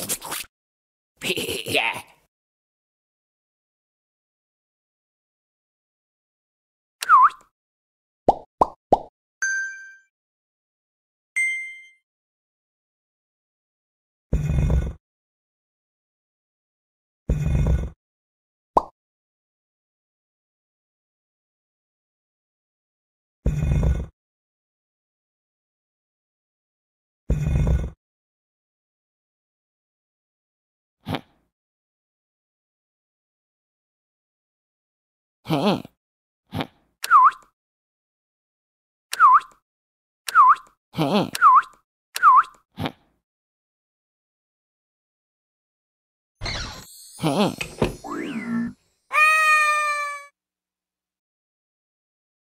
あっ! Hmm.